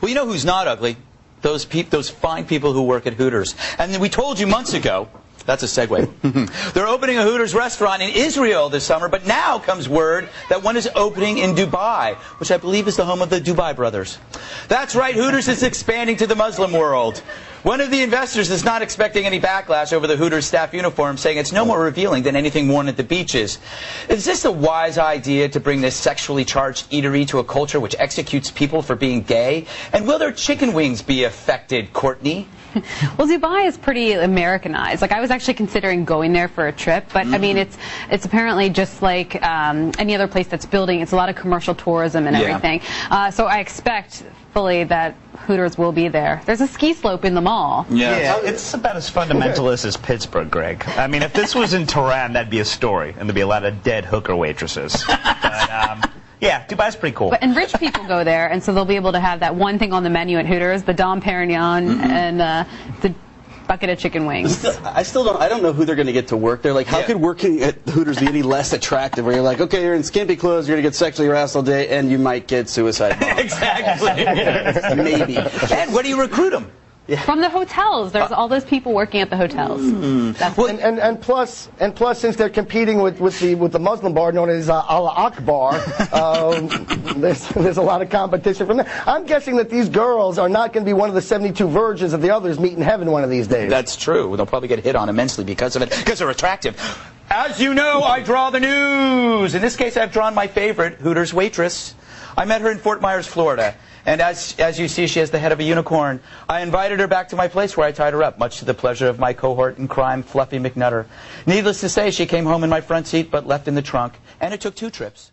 Well, you know who's not ugly? Those peop those fine people who work at Hooters. And we told you months ago. That's a segue. They're opening a Hooters restaurant in Israel this summer, but now comes word that one is opening in Dubai, which I believe is the home of the Dubai brothers. That's right, Hooters is expanding to the Muslim world. One of the investors is not expecting any backlash over the Hooters staff uniform, saying it's no more revealing than anything worn at the beaches. Is this a wise idea to bring this sexually charged eatery to a culture which executes people for being gay? And will their chicken wings be affected, Courtney? well, Dubai is pretty Americanized. Like I was actually considering going there for a trip, but mm-hmm. I mean, mm-hmm. it's it's apparently just like um, any other place that's building. It's a lot of commercial tourism and yeah. everything. Uh, so I expect fully that Hooters will be there. There's a ski slope in the mall. Yeah, yeah it's about as fundamentalist as Pittsburgh, Greg. I mean, if this was in Tehran, that'd be a story, and there'd be a lot of dead hooker waitresses. But, um, yeah, Dubai's pretty cool. But, and rich people go there, and so they'll be able to have that one thing on the menu at Hooters, the Dom Perignon mm -hmm. and uh, the bucket of chicken wings. I still don't. I don't know who they're going to get to work there. Like, how yeah. could working at Hooters be any less attractive? Where you're like, okay, you're in skimpy clothes, you're going to get sexually harassed all day, and you might get suicide. exactly. Maybe. And what do you recruit them? Yeah. From the hotels. There's uh, all those people working at the hotels. Mm. Well, and, and, and, plus, and plus, since they're competing with, with, the, with the Muslim bar known as uh, Allah Akbar, um, there's, there's a lot of competition from there. I'm guessing that these girls are not going to be one of the 72 virgins that the others meet in heaven one of these days. That's true. They'll probably get hit on immensely because of it, because they're attractive. As you know, I draw the news. In this case, I've drawn my favorite, Hooters waitress. I met her in Fort Myers, Florida. And as, as you see, she has the head of a unicorn. I invited her back to my place where I tied her up, much to the pleasure of my cohort in crime, Fluffy McNutter. Needless to say, she came home in my front seat, but left in the trunk. And it took two trips.